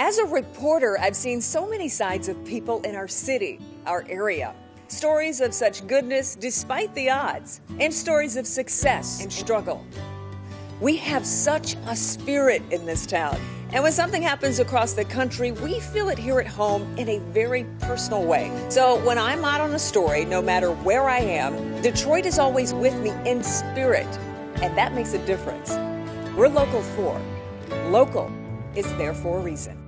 As a reporter, I've seen so many sides of people in our city, our area. Stories of such goodness despite the odds, and stories of success and struggle. We have such a spirit in this town. And when something happens across the country, we feel it here at home in a very personal way. So when I'm out on a story, no matter where I am, Detroit is always with me in spirit. And that makes a difference. We're Local 4. Local is there for a reason.